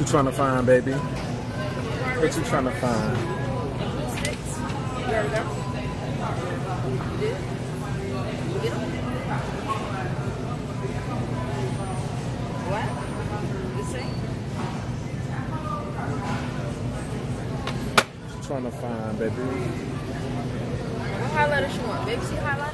You trying to find, baby? What you trying to find? What? You trying to find, baby? What highlighters you want? Baby, see highlighters?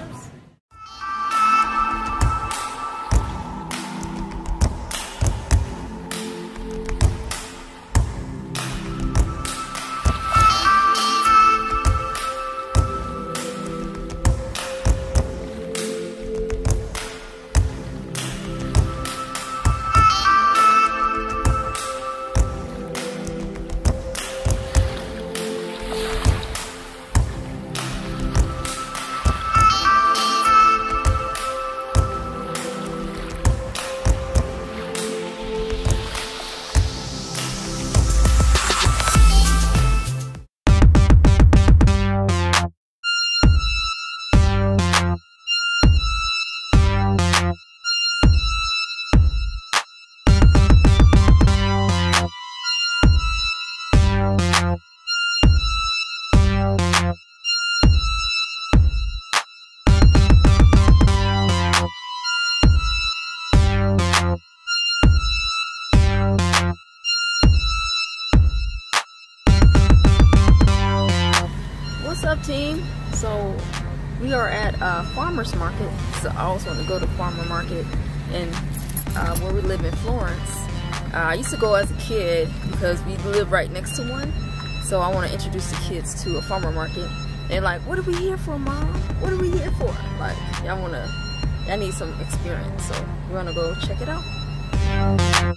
Market. So I always want to go to farmer market And uh, where we live in Florence. Uh, I used to go as a kid because we live right next to one. So I want to introduce the kids to a farmer market. And like, what are we here for, mom? What are we here for? Like, y'all want to, I need some experience. So we're gonna go check it out.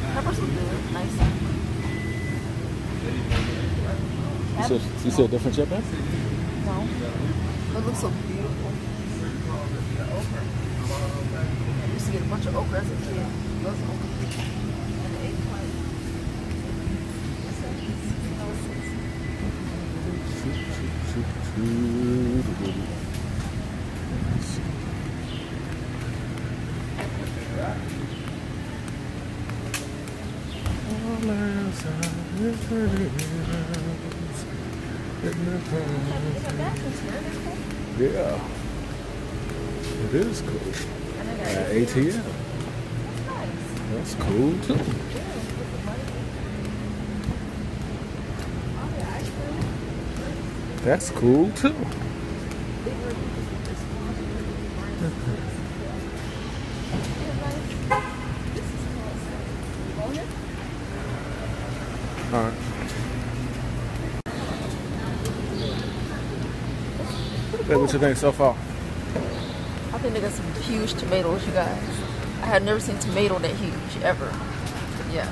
peppers look good. Nice. You see, you see a different yet, man? No. It looks so beautiful. I used to get a bunch of okra as a kid. Those okra. And the eggplant. Yeah. It is cool. ATM. That's cool too. That's cool too. All right. Hey, what you think so far? I think they got some huge tomatoes, you guys. I had never seen tomato that huge ever. Yeah.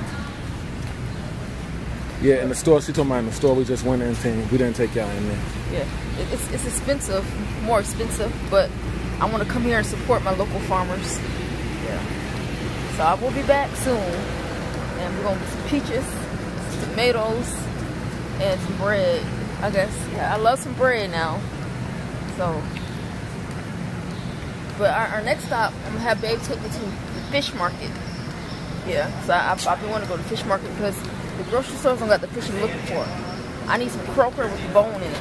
Yeah, in the store, she told me in the store we just went into, we didn't take y'all in there. Yeah. It's, it's expensive, more expensive, but I want to come here and support my local farmers. Yeah. So I will be back soon. And we're going to get some peaches, tomatoes, and some bread. I guess. Yeah, I love some bread now. So. But our, our next stop, I'm to have Babe take me to the fish market. Yeah, so I, I've, I've been wanting to go to the fish market because the grocery stores don't got the fish I'm looking for. I need some croaker with bone in it.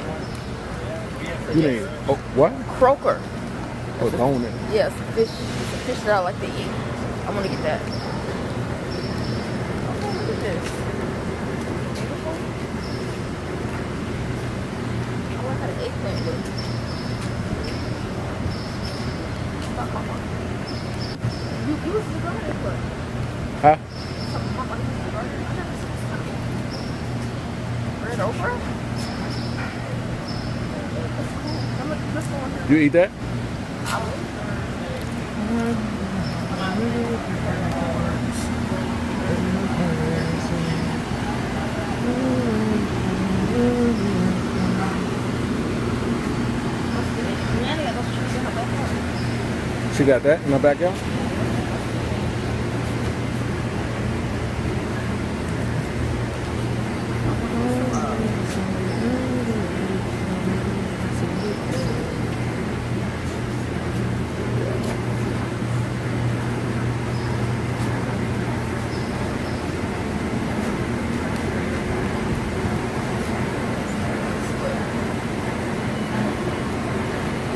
So You yes, need oh what? croaker. Oh, bone in it. Yes, fish. It's a fish that I like to eat. I'm gonna get that. Oh, look at this. Beautiful. I like how the eggplant looks. You, you was the garden for? Huh? Something about like the garden. I never seen this kind of red okra. That's cool. I'm like, let's go in here. Do you eat that? She got that in her backyard?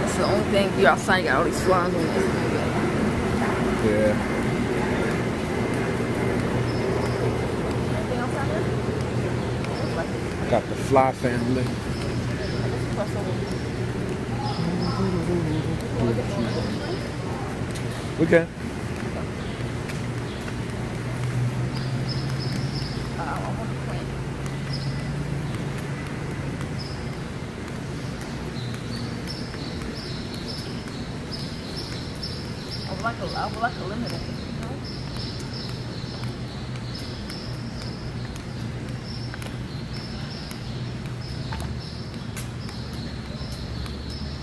That's the only thing. You outside, you got all these flies on it. Yeah. Anything else out there? Looks like it. Got the fly family. Cross over. We can. Uh, I want to plant. I would like a, I would like a lemon. You know?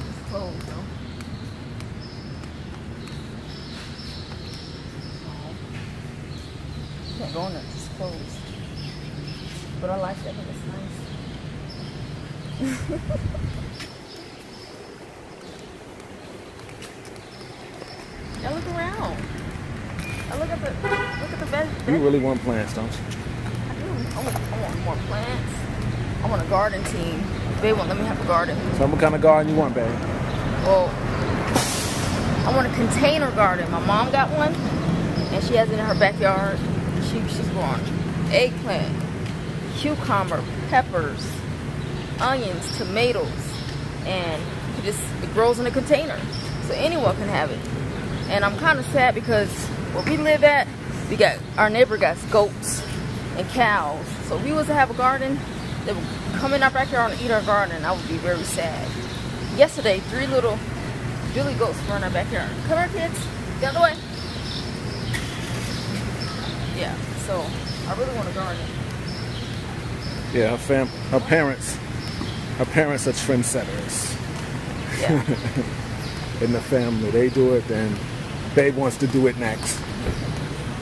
It's closed though. You can't go in there, it's closed. But I like that, I think it's nice. Now look around. Now look at the look at the veg. You really want plants, don't you? I do. I want, I want more plants. I want a garden team. They won't let me have a garden. So what kind of garden you want, babe? Well, I want a container garden. My mom got one, and she has it in her backyard. She, she's growing eggplant, cucumber, peppers, onions, tomatoes, and it just it grows in a container, so anyone can have it. And I'm kind of sad because where we live at, we got our neighbor got goats and cows. So if we was to have a garden, they would come in our backyard and eat our garden, I would be very sad. Yesterday, three little billy goats were in our backyard. Come here, kids. Get out of the way. Yeah, so I really want a garden. Yeah, her fam, her parents, her parents are trendsetters Yeah. in the family. They do it, then babe wants to do it next.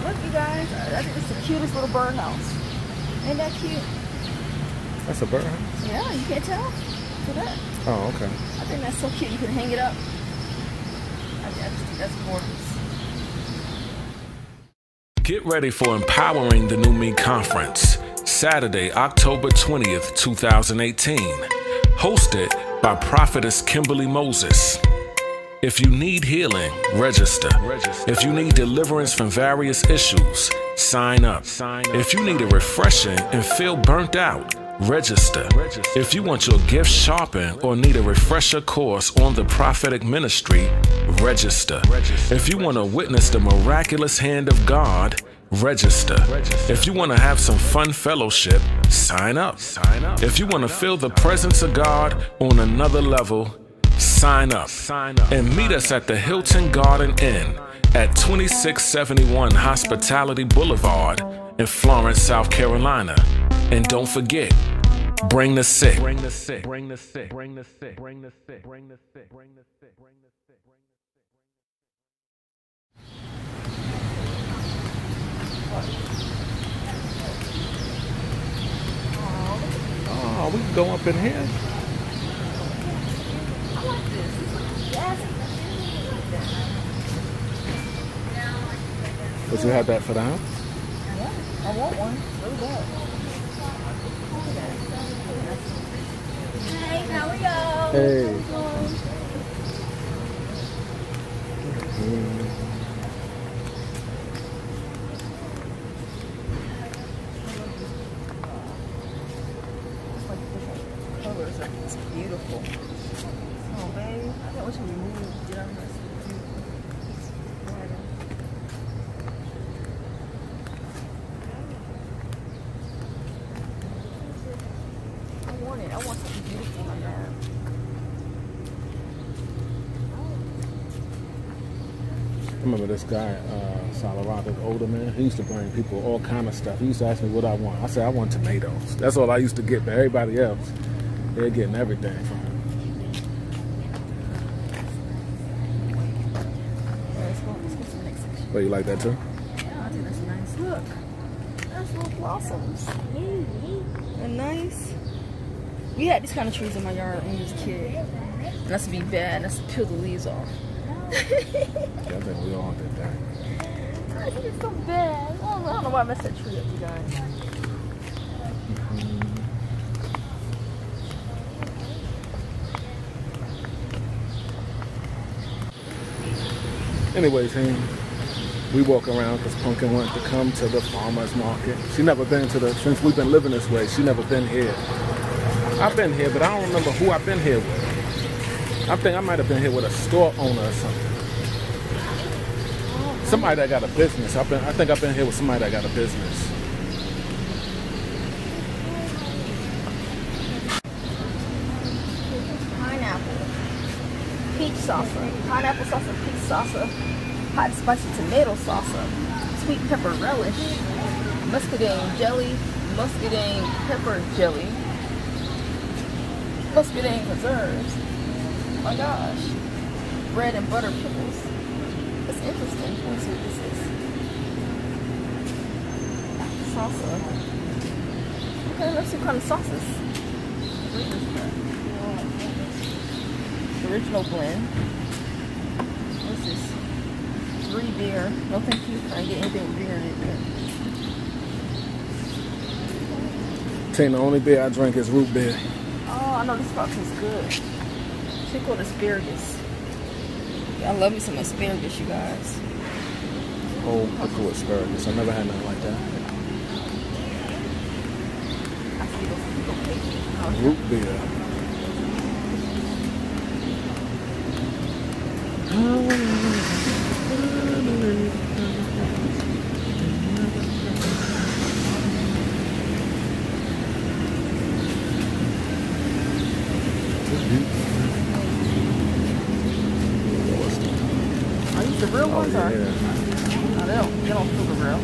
Look, you guys. I think it's the cutest little birdhouse. Ain't that cute? That's a birdhouse. Yeah, you can't tell. Look at that. Oh, okay. I think that's so cute. You can hang it up. I, I just think that's gorgeous. Get ready for Empowering the New Me Conference, Saturday, October 20th, 2018. Hosted by Prophetess Kimberly Moses. If you need healing, register. If you need deliverance from various issues, sign up. If you need a refreshing and feel burnt out, register. If you want your gift sharpened or need a refresher course on the prophetic ministry, register. If you want to witness the miraculous hand of God, register. If you want to have some fun fellowship, sign up. If you want to feel the presence of God on another level, sign up. And meet us at the Hilton Garden Inn at 2671 Hospitality Boulevard in Florence, South Carolina. And don't forget, bring the sick. Bring the sick. Bring the sick. Bring the sick. Bring the sick. Bring the sick. Bring the sick. Bring the sick. Oh, we can go up in here. I like this. It's like jazzy. But you have that for the house? I want one. Really bad. Hey, how are y'all? Hey. like different colors. Like it's beautiful. Oh, babe, I got what you remove. Get out of this. I want it. I want something beautiful in my yard. I remember this guy, uh, Colorado, older man. He used to bring people all kind of stuff. He used to ask me what I want. I said I want tomatoes. That's all I used to get. But everybody else, they're getting everything from him. Yeah, let's go. Let's go to the next section. But you like that too? Yeah, I think that's nice. Look, that's little blossoms. And nice. We had these kind of trees in my yard when we was a kid. And that's be bad. That's to peel the leaves off. Yeah, I think we all did that. I think it's so bad. I don't, I don't know why I messed that tree up, you guys. Anyways, he, we walk around because Pumpkin wanted to come to the farmer's market. She never been to the, since we've been living this way, she never been here. I've been here, but I don't remember who I've been here with. I think I might have been here with a store owner or something. Somebody that got a business. I've been, I think I've been here with somebody that got a business. Pineapple. Peach salsa. Pineapple salsa, peach salsa. Hot spicy tomato salsa. Sweet pepper relish. Muscadine jelly. Muscadine pepper jelly. Muscadine preserves. Oh my gosh. Bread and butter pickles. Interesting. Let me see what this is. Salsa. Okay, let's see what kind of sauces. Original blend. What's this? Three beer. No thank you. I get anything with beer in it. Tina, the only beer I drink is root beer. Oh, I know this spot tastes good. Pickled asparagus. Yeah, I love me some asparagus, you guys. Oh, pickle asparagus. I never had nothing like that. I see those pickled cakes. Oh, Root beer. Are these the real Oh, ones or? yeah. No, they don't, they don't feel the real.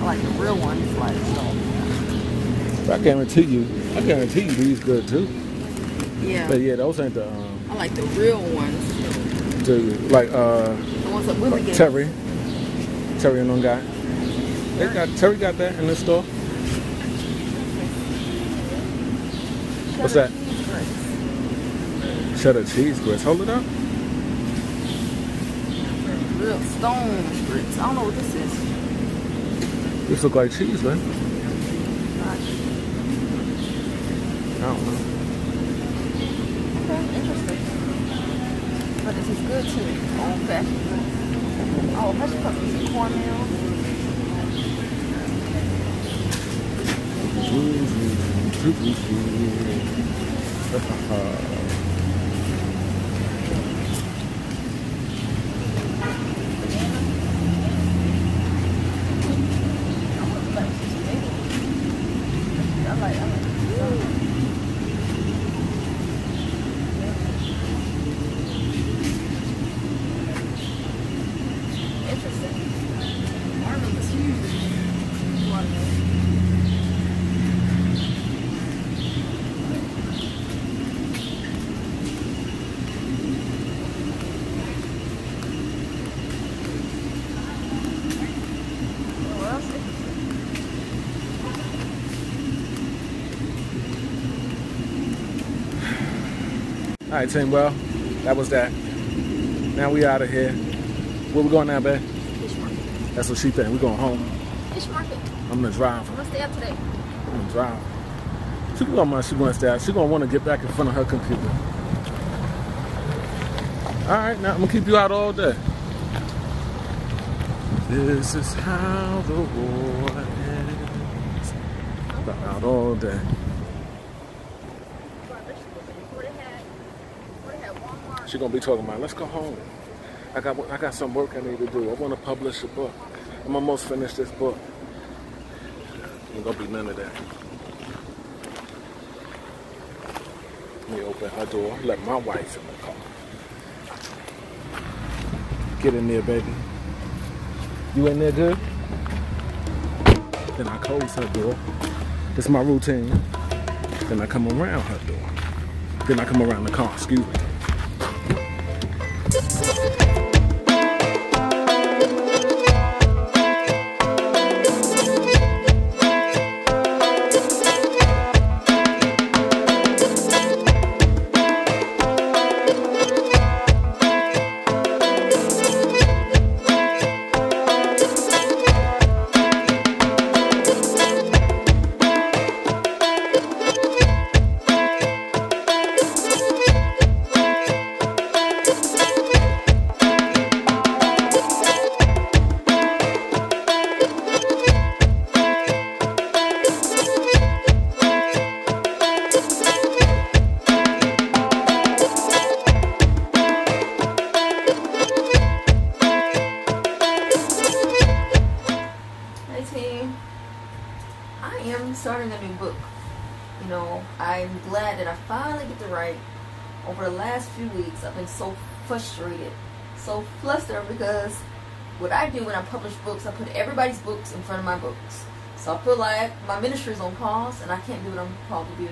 I like the real ones, like, you know. But I guarantee you, I guarantee you these good too. Yeah. But yeah, those ain't the um, I like the real ones. the like uh The ones that Willie like. Terry, Terry and them got. They got Terry got that in the store. What's that? Cheddar cheese grits. Cheddar cheese grits. Hold it up. Real stone grits. I don't know what this is. This look like cheese, man. Not I don't know. Okay, interesting. But this is good too. Old fashioned. Oh, puppies and cornmeal. I All right, team. Well, that was that. Now we out of here. Where we going now, babe? Fish market. That's what she think. We going home. Fish market. I'm the driver. I'm gonna stay up today. I'm the driver. She gonna mind she gonna stay out. She gonna want to get back in front of her computer. All right, now I'm gonna keep you out all day. This is how the war ends. Out all day. She gonna be talking about, let's go home. I got I got some work I need to do. I want to publish a book. I'm almost finished this book. Ain't gonna be none of that. Let me open her door. Let my wife in the car. Get in there, baby. You in there good? Then I close her door. This is my routine. Then I come around her door. Then I come around the car, excuse me. Frustrated, so flustered because what I do when I publish books, I put everybody's books in front of my books. So I feel like my ministry is on pause and I can't do what I'm called to do.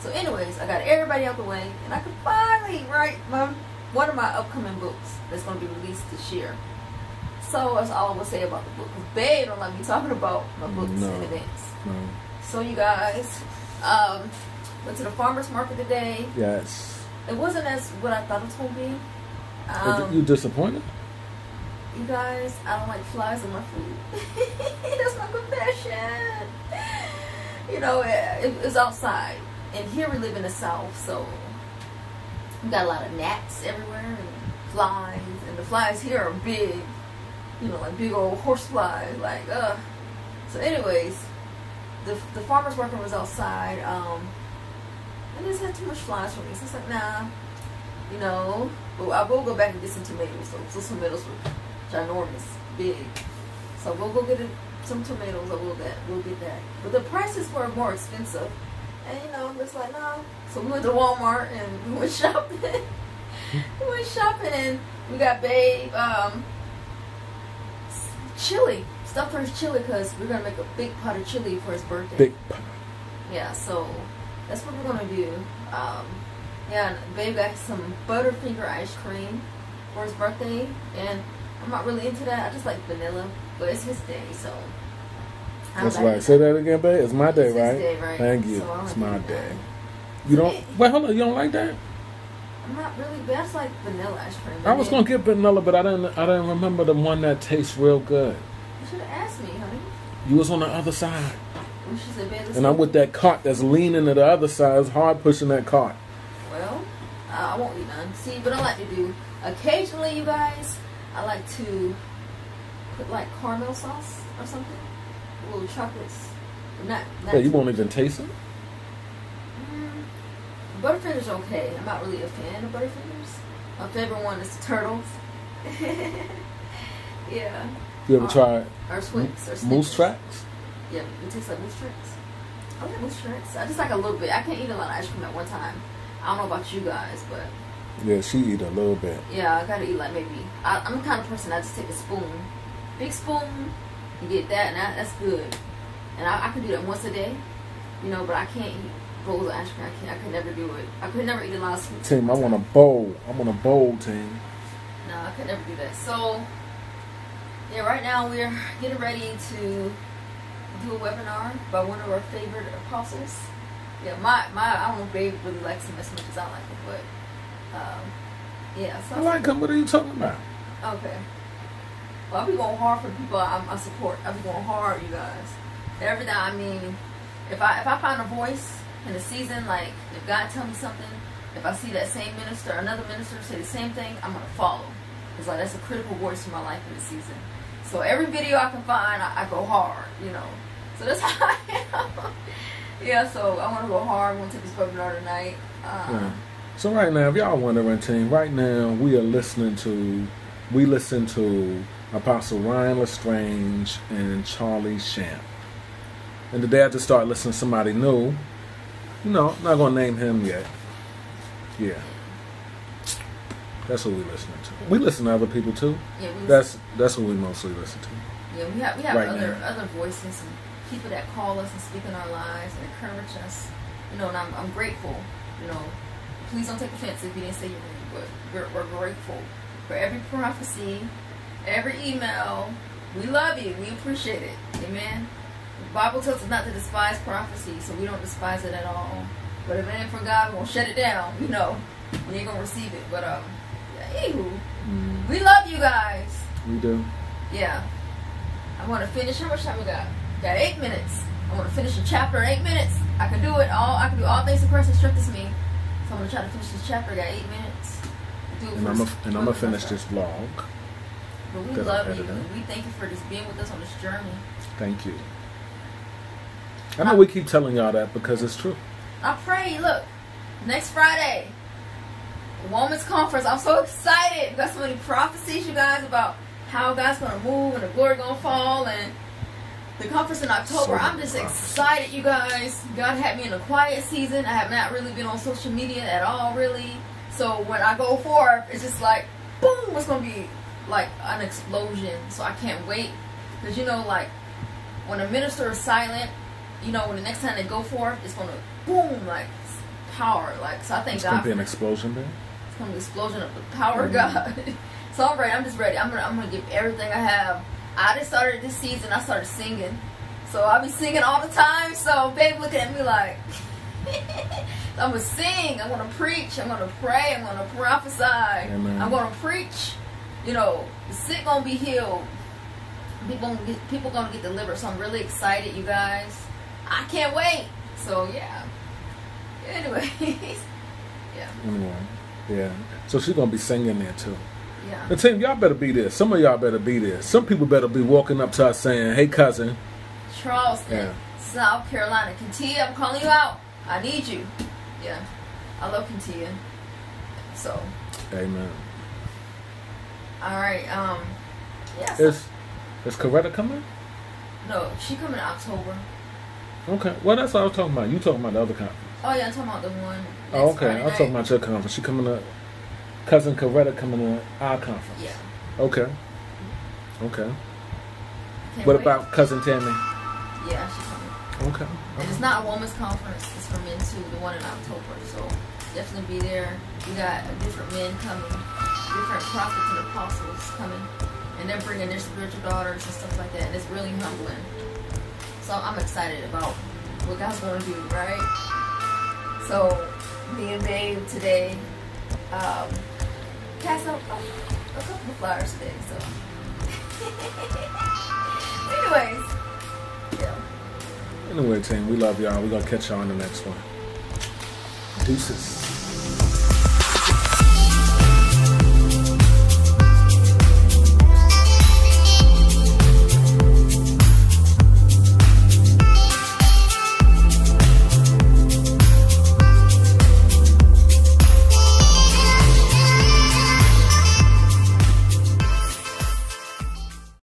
So, anyways, I got everybody out the way and I could finally write my one of my upcoming books that's going to be released this year. So that's all I will say about the book. Babe don't like me talking about my books No. in advance. No. So you guys, um, went to the farmers market today. Yes. It wasn't as what I thought it was gonna be. You Um, disappointed? you guys, I don't like flies in my food. That's my confession. You know, it, it- it's outside, and here we live in the south, so we got a lot of gnats everywhere and flies, and the flies here are big. You know, like big old horse flies, like uh. So, anyways, the the farmer's worker was outside. Um, and just had too much flies for me. So it's like, nah, you know. But I will go back and get some tomatoes. So, so tomatoes were ginormous, big. So we'll go get it, some tomatoes. I will that. We'll get that. But the prices were more expensive. And you know, I'm just like, no. So we went to Walmart and we went shopping. we went shopping and we got Babe um, chili. Stuff for his chili because we're gonna make a big pot of chili for his birthday. Big. pot. Yeah, so that's what we're gonna do. Um, and babe got some Butterfinger ice cream for his birthday, and I'm not really into that. I just like vanilla, but it's his day, so. I'm That's like- right. Say that again, babe. It's my day, It's his right? day, right? Thank you. So it's my do day. that. You don't. Wait, hold on. You don't like that? I'm not really, but I like vanilla ice cream. I was gonna get vanilla, but I didn't. I didn't remember the one that tastes real good. You should have asked me, honey. You was on the other side, When she's in bed. and I'm with that cart that's leaning to the other side. It's hard pushing that cart. Uh, I won't eat none. See, but I like to do occasionally, you guys. I like to put like caramel sauce or something, little chocolates. Not, not Yeah, you won't even taste it. Mm, Butterfingers are okay. I'm not really a fan of Butterfingers. My favorite one is turtles. yeah, You ever Uh, tried or Swinks or moose tracks? Yeah, it tastes like moose tracks. I like moose tracks. I just like a little bit. I can't eat a lot of ice cream at one time. I don't know about you guys, but Yeah, she eat a little bit. Yeah, I gotta eat like maybe. I, I'm the kind of person I just take a spoon, big spoon, you get that, and that, that's good. And I, I can do that once a day, you know. But I can't eat bowls of ice cream. I can't. I could never do it. I could never eat a lot of sweets. Team, I want a bowl. I want a bowl, team. No, I could never do that. So, yeah, right now we're getting ready to do a webinar by one of our favorite apostles. Yeah, my my I don't Babe really likes him as much as I like him, but um, yeah. So I like him. What are you talking about? Okay. Well, I'll be going hard for the people I, I support. I'll be going hard, you guys. everything. I mean, if I if I find a voice in the season, like if God tell me something, if I see that same minister, another minister say the same thing, I'm gonna follow. It's like that's a critical voice in my life in the season. So every video I can find, I, I go hard, you know. So that's how I am. Yeah, so I want to go hard. I want to take this webinar tonight. Um, Yeah. So right now, if y'all wondering, team, right now we are listening to, we listen to Apostle Ryan Lestrange and Charlie Shamp. And today I just started listening to somebody new. You know, not gonna name him yet. Yeah. That's what we listening to. We listen to other people too. Yeah, we That's that's what we mostly listen to. Yeah, we have we have right other now. other voices and people that call us and speak in our lives and encourage us. You know, and I'm I'm grateful. You know, please don't take offense if you didn't say your name, but we're we're grateful for every prophecy, every email. We love you. We appreciate it. Amen. The Bible tells us not to despise prophecy, so we don't despise it at all. But if it ain't from God, we're gonna shut it down. You know, we ain't gonna receive it. But um, yeah, anywho, Mm, we love you guys. we do. Yeah. I want to finish. How much time we got? Got eight minutes. I want to finish a chapter in eight minutes. I can do it. All I can do all things in Christ that strengthens me. So I'm gonna try to finish this chapter. I got eight minutes. Do it And I'm gonna and do I'm finish this vlog. But we love you. We thank you for just being with us on this journey. Thank you. I know we keep telling y'all that because it's true. I pray. Look, next Friday, Woman's Conference. I'm so excited. We got so many prophecies, you guys, about how God's gonna move and the glory gonna fall and the conference in October. So I'm just excited, you guys. God had me in a quiet season. I have not really been on social media at all, really. So when I go forth, it's just like, boom, it's gonna be like an explosion. So I can't wait because you know, like when a minister is silent, you know, when the next time they go forth, it's gonna boom, like power. Like so, I think It's God. gonna be an explosion there. It's gonna be an explosion of the power of Mhm. God. so I'm ready. I'm just ready. I'm gonna I'm gonna give everything I have. I just started this season. I started singing, so I'll be singing all the time. So babe, looking at me like. I'm gonna sing. I'm gonna preach. I'm gonna pray. I'm gonna prophesy. Amen. I'm gonna preach. You know, the sick gonna be healed. People gonna get people gonna get delivered. So I'm really excited, you guys. I can't wait. So yeah. Anyways, yeah, Anyway, yeah. So she's gonna be singing there too. Yeah. The team, y'all better be there. Some of y'all better be there. Some people better be walking up to us saying, "Hey, cousin." Charleston, Yeah. South Carolina. Kentia, I'm calling you out. I need you. Yeah. I love Kentia. So, Amen. all right. Um, yeah. so- Is is Coretta coming? no, she coming in October. Okay. Well, that's what I was talking about. You talking about the other conference? Oh yeah, I'm talking about the one. Oh, okay. I'm talking about your conference. She coming to cousin Coretta coming to our conference. Yeah. Okay. Okay. Can't What wait. about cousin Tammy? Yeah, she's coming. Okay. And it's not a woman's conference. It's for men too. The one in October. So definitely be there. We got different men coming, different prophets and apostles coming, and they're bringing their spiritual daughters and stuff like that. And it's really humbling. So I'm excited about what God's going to do, right? So me and Babe today um, cast a, a couple of flyers today. So, anyways, yeah. Anyway, team, we love y'all. We're gonna catch y'all on the next one. Deuces.